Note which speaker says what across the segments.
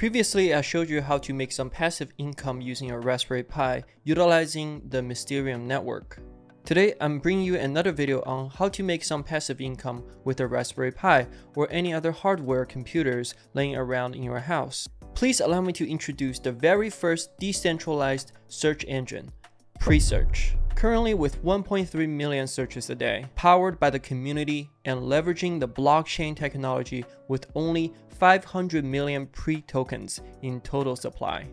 Speaker 1: Previously, I showed you how to make some passive income using a Raspberry Pi utilizing the Mysterium network. Today, I'm bringing you another video on how to make some passive income with a Raspberry Pi or any other hardware computers laying around in your house. Please allow me to introduce the very first decentralized search engine, Presearch currently with 1.3 million searches a day, powered by the community and leveraging the blockchain technology with only 500 million pre-tokens in total supply.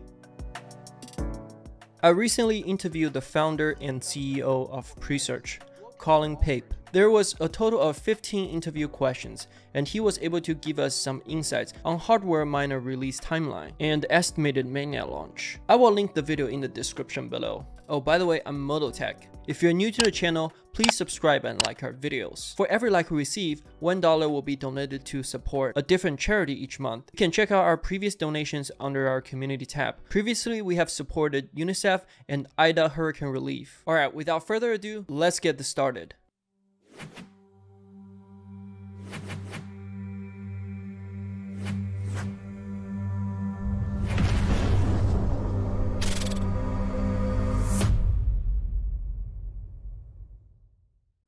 Speaker 1: I recently interviewed the founder and CEO of Presearch, Colin Pape. There was a total of 15 interview questions, and he was able to give us some insights on hardware miner release timeline and estimated mainnet launch. I will link the video in the description below. Oh, by the way, I'm Modo Tech. If you're new to the channel, please subscribe and like our videos. For every like we receive, $1 will be donated to support a different charity each month. You can check out our previous donations under our community tab. Previously, we have supported UNICEF and Ida Hurricane Relief. Alright, without further ado, let's get this started.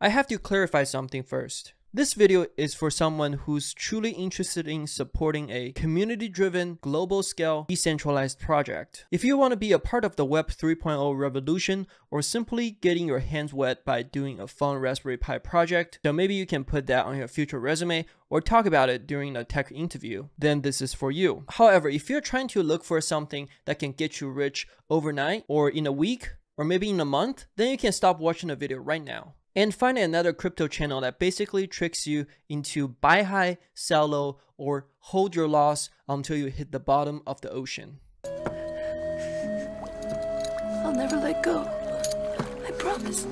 Speaker 1: I have to clarify something first. This video is for someone who's truly interested in supporting a community-driven, global-scale, decentralized project. If you want to be a part of the Web 3.0 revolution, or simply getting your hands wet by doing a fun Raspberry Pi project, so maybe you can put that on your future resume or talk about it during a tech interview, then this is for you. However, if you're trying to look for something that can get you rich overnight, or in a week, or maybe in a month, then you can stop watching the video right now and find another crypto channel that basically tricks you into buy high, sell low, or hold your loss until you hit the bottom of the ocean.
Speaker 2: I'll never let go. I promise.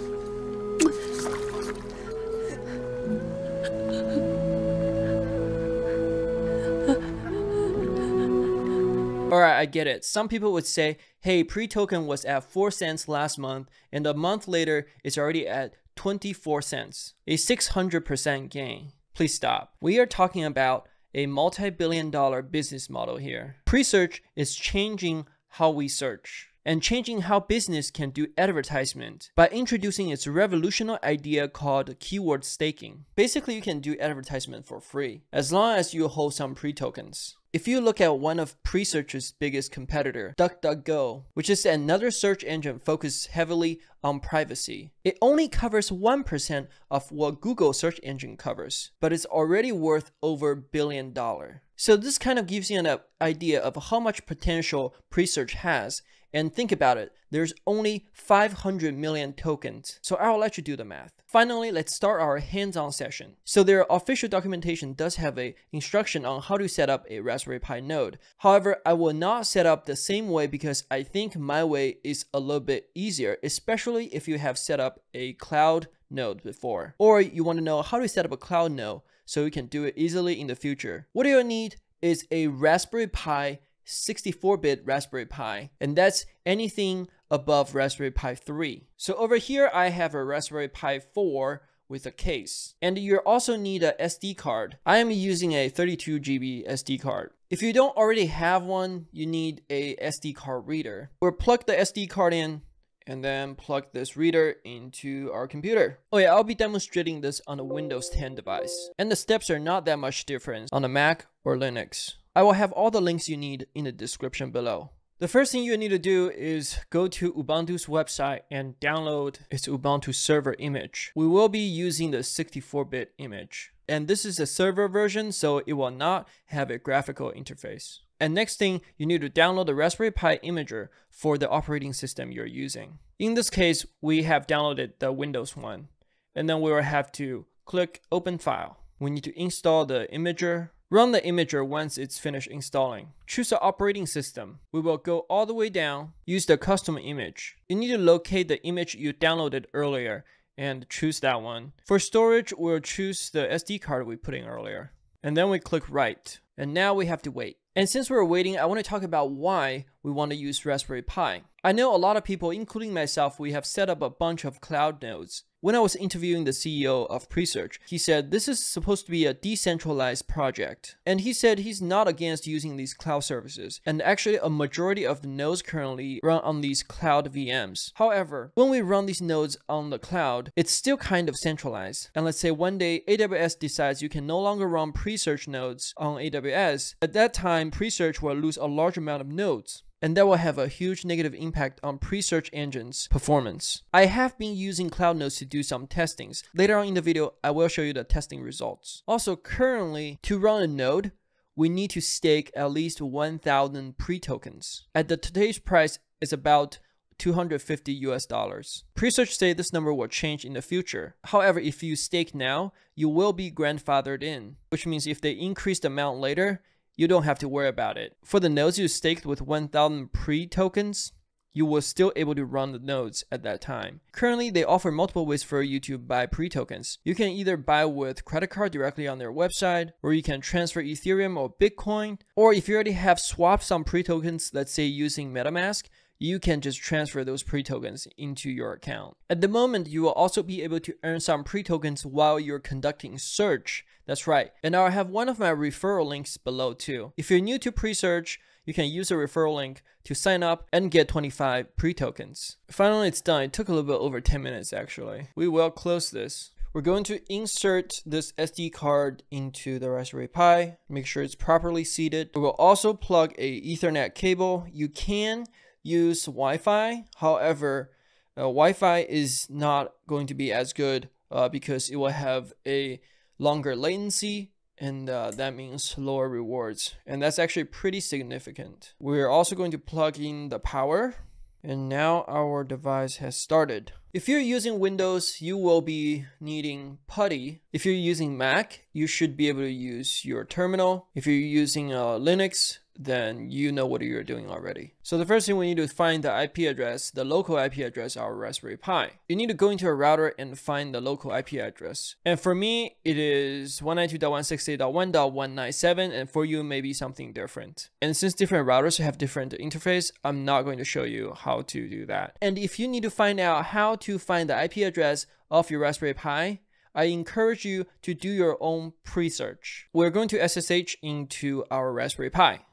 Speaker 1: Alright, I get it. Some people would say, hey, pre-token was at 4 cents last month, and a month later, it's already at 24 cents, a 600% gain. Please stop. We are talking about a multi-billion dollar business model here. Presearch is changing how we search and changing how business can do advertisement by introducing its revolutionary idea called keyword staking. Basically, you can do advertisement for free as long as you hold some pre-tokens. If you look at one of Presearch's biggest competitor, DuckDuckGo, which is another search engine focused heavily on privacy, it only covers 1% of what Google search engine covers, but it's already worth over billion dollar. So this kind of gives you an uh, idea of how much potential Presearch has and think about it, there's only 500 million tokens. So I'll let you do the math. Finally, let's start our hands-on session. So their official documentation does have a instruction on how to set up a Raspberry Pi node. However, I will not set up the same way because I think my way is a little bit easier, especially if you have set up a cloud node before. Or you want to know how to set up a cloud node so you can do it easily in the future. What do you need is a Raspberry Pi 64-bit Raspberry Pi, and that's anything above Raspberry Pi 3. So over here, I have a Raspberry Pi 4 with a case. And you also need a SD card. I am using a 32 GB SD card. If you don't already have one, you need a SD card reader. We'll plug the SD card in and then plug this reader into our computer. Oh yeah, I'll be demonstrating this on a Windows 10 device. And the steps are not that much different on a Mac or Linux. I will have all the links you need in the description below. The first thing you need to do is go to Ubuntu's website and download its Ubuntu server image. We will be using the 64-bit image. And this is a server version, so it will not have a graphical interface. And next thing, you need to download the Raspberry Pi imager for the operating system you're using. In this case, we have downloaded the Windows one. And then we will have to click Open File. We need to install the imager Run the imager once it's finished installing. Choose the operating system. We will go all the way down, use the custom image. You need to locate the image you downloaded earlier and choose that one. For storage, we'll choose the SD card we put in earlier. And then we click write. And now we have to wait. And since we're waiting, I want to talk about why we want to use Raspberry Pi. I know a lot of people, including myself, we have set up a bunch of cloud nodes. When I was interviewing the CEO of Presearch, he said this is supposed to be a decentralized project. And he said he's not against using these cloud services. And actually, a majority of the nodes currently run on these cloud VMs. However, when we run these nodes on the cloud, it's still kind of centralized. And let's say one day AWS decides you can no longer run Presearch nodes on AWS. At that time, Presearch will lose a large amount of nodes and that will have a huge negative impact on Presearch engine's performance. I have been using Cloud Nodes to do some testings. Later on in the video, I will show you the testing results. Also, currently, to run a node, we need to stake at least 1,000 pre-tokens. At the today's price, it's about 250 US dollars. Presearch say this number will change in the future. However, if you stake now, you will be grandfathered in, which means if they increase the amount later, you don't have to worry about it. For the nodes you staked with 1000 pre-tokens, you were still able to run the nodes at that time. Currently, they offer multiple ways for you to buy pre-tokens. You can either buy with credit card directly on their website, or you can transfer Ethereum or Bitcoin, or if you already have swapped some pre-tokens, let's say using MetaMask, you can just transfer those pre-tokens into your account. At the moment, you will also be able to earn some pre-tokens while you're conducting search that's right. And now I'll have one of my referral links below too. If you're new to Presearch, you can use a referral link to sign up and get 25 pre-tokens. Finally, it's done. It took a little bit over 10 minutes actually. We will close this. We're going to insert this SD card into the Raspberry Pi, make sure it's properly seated. We will also plug a ethernet cable. You can use Wi-Fi. However, uh, Wi-Fi is not going to be as good uh, because it will have a longer latency and uh, that means lower rewards. And that's actually pretty significant. We're also going to plug in the power and now our device has started. If you're using windows you will be needing putty. If you're using mac you should be able to use your terminal. If you're using uh, linux then you know what you're doing already. So the first thing we need to find the IP address, the local IP address of our Raspberry Pi. You need to go into a router and find the local IP address. And for me, it is 192.168.1.197 and for you, maybe something different. And since different routers have different interface, I'm not going to show you how to do that. And if you need to find out how to find the IP address of your Raspberry Pi, I encourage you to do your own pre-search. We're going to SSH into our Raspberry Pi.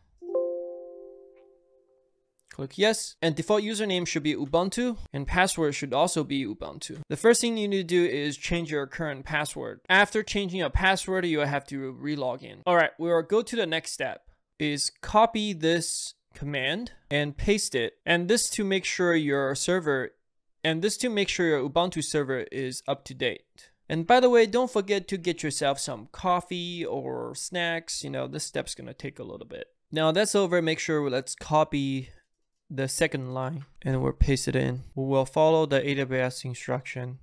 Speaker 1: Click yes, and default username should be Ubuntu, and password should also be Ubuntu. The first thing you need to do is change your current password. After changing your password, you will have to relog in. All right, we will go to the next step, is copy this command and paste it, and this to make sure your server, and this to make sure your Ubuntu server is up to date. And by the way, don't forget to get yourself some coffee or snacks. You know, this step's gonna take a little bit. Now that's over, make sure let's copy the second line and we'll paste it in. We will follow the AWS instruction.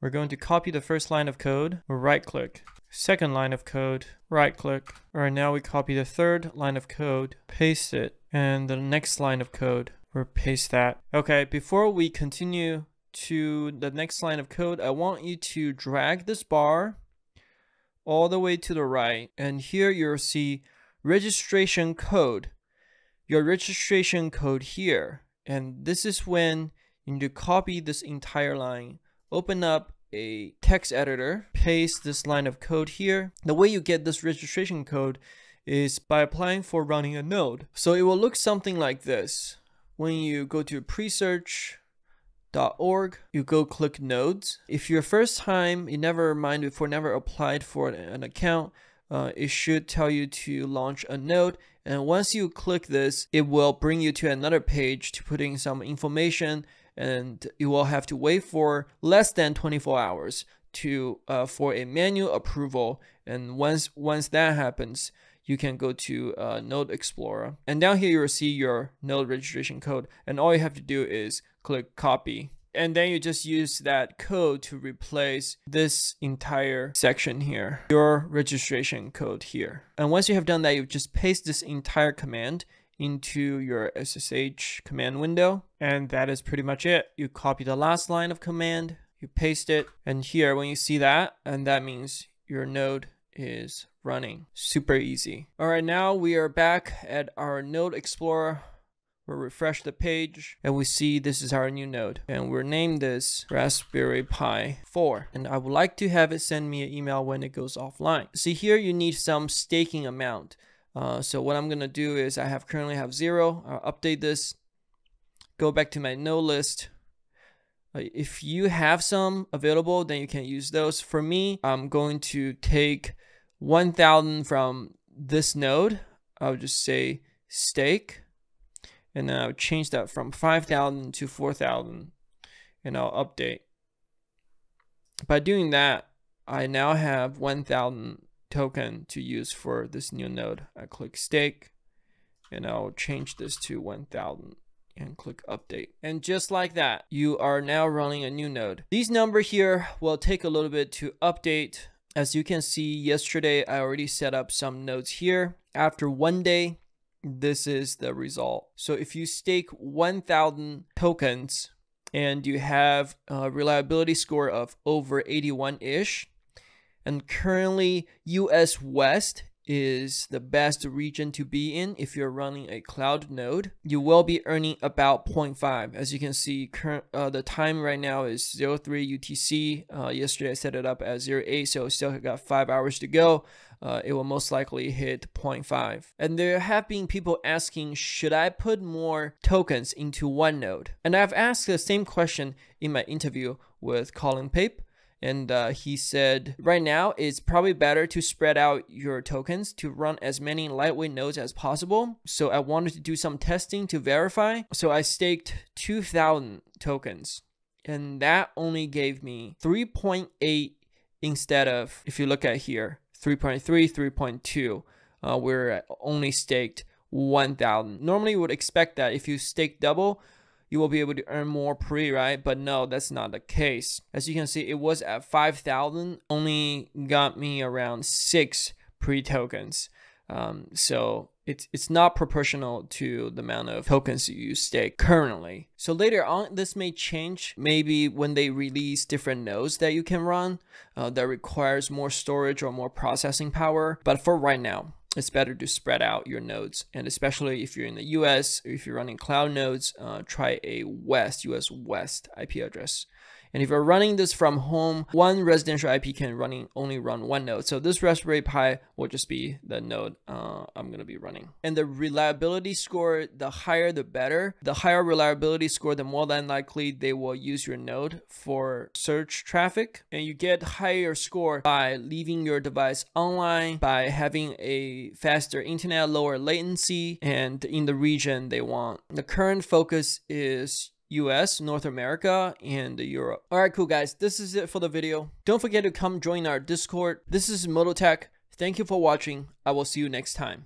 Speaker 1: We're going to copy the first line of code, we'll right click. Second line of code, right click. All right, now we copy the third line of code, paste it, and the next line of code, we'll paste that. Okay, before we continue to the next line of code, I want you to drag this bar all the way to the right, and here you'll see registration code your registration code here. And this is when you need to copy this entire line, open up a text editor, paste this line of code here. The way you get this registration code is by applying for running a node. So it will look something like this. When you go to presearch.org, you go click nodes. If your first time, you never mind before never applied for an account, uh, it should tell you to launch a node and once you click this, it will bring you to another page to put in some information and you will have to wait for less than 24 hours to uh, for a manual approval. And once once that happens, you can go to uh, Node Explorer. And down here, you will see your node registration code. And all you have to do is click copy and then you just use that code to replace this entire section here, your registration code here. And once you have done that, you just paste this entire command into your SSH command window. And that is pretty much it. You copy the last line of command, you paste it, and here when you see that, and that means your node is running. Super easy. All right, now we are back at our Node Explorer We'll refresh the page and we see this is our new node. And we're named this Raspberry Pi 4. And I would like to have it send me an email when it goes offline. See here, you need some staking amount. Uh, so what I'm gonna do is I have currently have zero. I'll update this. Go back to my node list. Uh, if you have some available, then you can use those. For me, I'm going to take 1,000 from this node. I'll just say stake and then I'll change that from 5,000 to 4,000 and I'll update. By doing that, I now have 1,000 token to use for this new node. I click stake and I'll change this to 1,000 and click update. And just like that, you are now running a new node. These number here will take a little bit to update. As you can see, yesterday I already set up some nodes here. After one day, this is the result. So if you stake 1000 tokens and you have a reliability score of over 81-ish, and currently US West is the best region to be in if you're running a cloud node. You will be earning about 0.5. As you can see, current uh, the time right now is 03 UTC. Uh, yesterday I set it up at 08, so still got five hours to go. Uh, it will most likely hit 0.5. And there have been people asking, should I put more tokens into one node? And I've asked the same question in my interview with Colin Pape and uh, he said right now it's probably better to spread out your tokens to run as many lightweight nodes as possible so i wanted to do some testing to verify so i staked 2000 tokens and that only gave me 3.8 instead of if you look at here 3.3 3.2 uh, we're only staked 1000 normally you would expect that if you stake double you will be able to earn more pre, right? But no, that's not the case. As you can see, it was at 5,000, only got me around six pre tokens. Um, so it's it's not proportional to the amount of tokens you stake currently. So later on, this may change. Maybe when they release different nodes that you can run uh, that requires more storage or more processing power. But for right now, it's better to spread out your nodes. And especially if you're in the US, if you're running cloud nodes, uh, try a West, US West IP address. And if you're running this from home, one residential IP can running only run one node. So this Raspberry Pi will just be the node uh, I'm going to be running. And the reliability score, the higher the better. The higher reliability score, the more than likely they will use your node for search traffic. And you get higher score by leaving your device online, by having a faster internet, lower latency, and in the region they want. The current focus is US, North America, and Europe. Alright, cool guys, this is it for the video. Don't forget to come join our Discord. This is Modo Tech. Thank you for watching. I will see you next time.